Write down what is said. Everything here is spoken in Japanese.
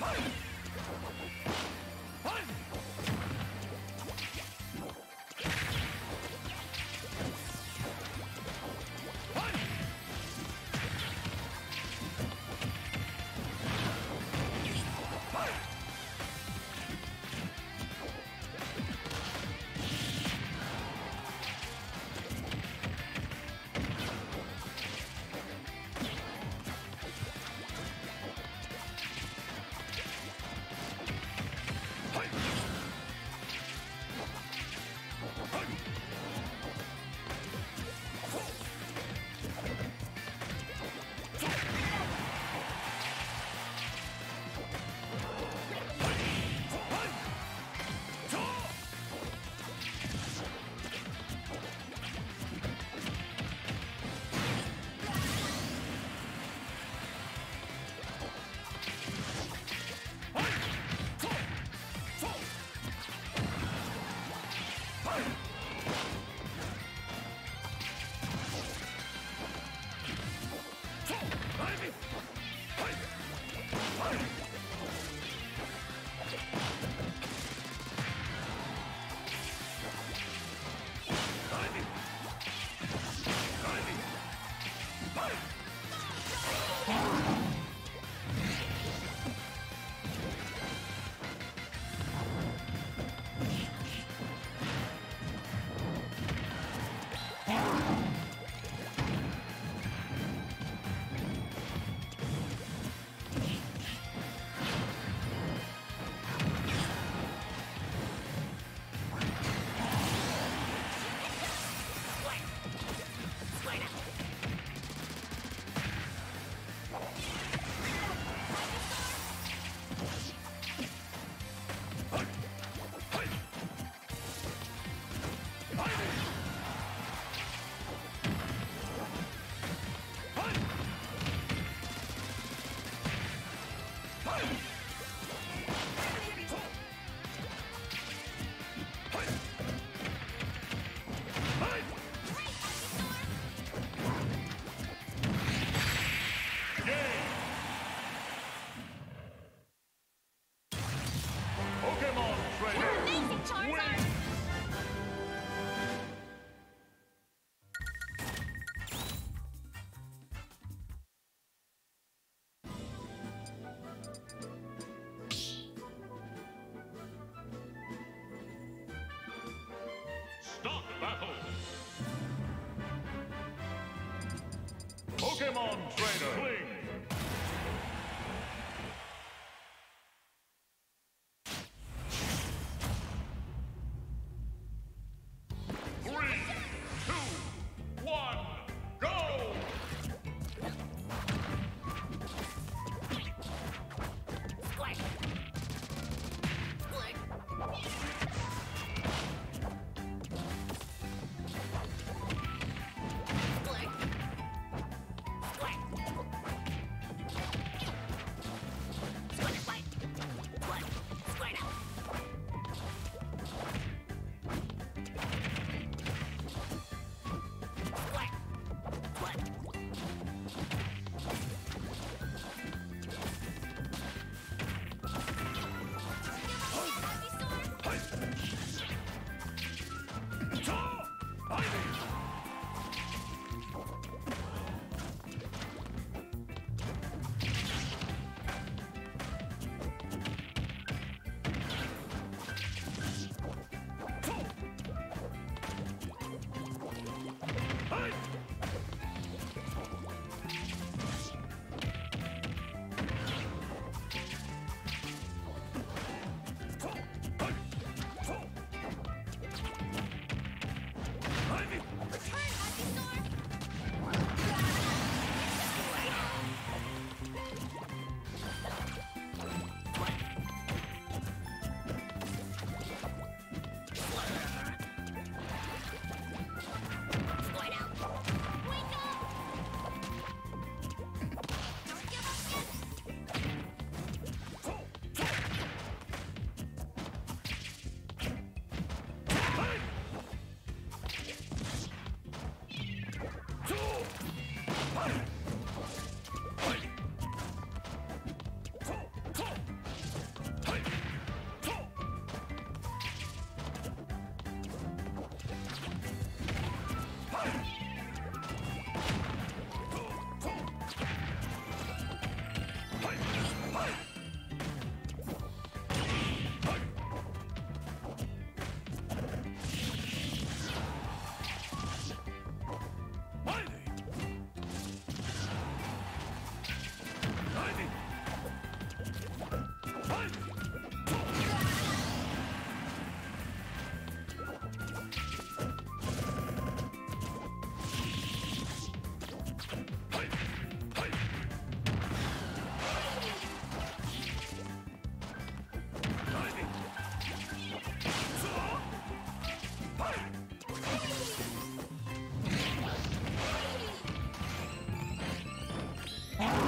はい Yeah. Pokémon Ah!